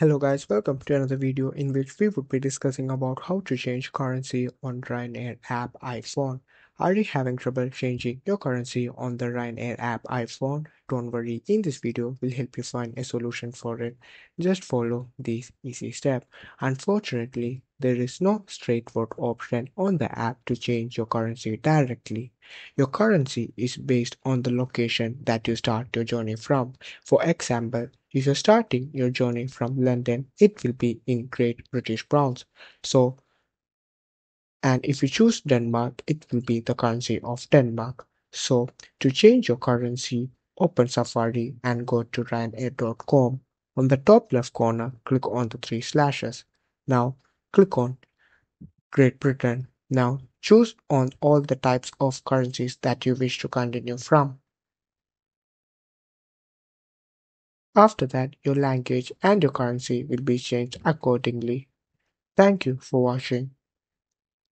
Hello guys, welcome to another video in which we would be discussing about how to change currency on Ryanair app iPhone. Are you having trouble changing your currency on the Ryanair app iPhone? Don't worry, in this video we'll help you find a solution for it. Just follow these easy steps. Unfortunately, there is no straightforward option on the app to change your currency directly. Your currency is based on the location that you start your journey from. For example, if you're starting your journey from London, it will be in Great British Pounds. So, and if you choose Denmark, it will be the currency of Denmark. So, to change your currency, open Safari and go to Ryanair.com. On the top left corner, click on the three slashes. Now, click on Great Britain. Now, choose on all the types of currencies that you wish to continue from. After that, your language and your currency will be changed accordingly. Thank you for watching.